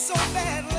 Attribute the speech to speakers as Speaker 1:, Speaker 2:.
Speaker 1: so badly.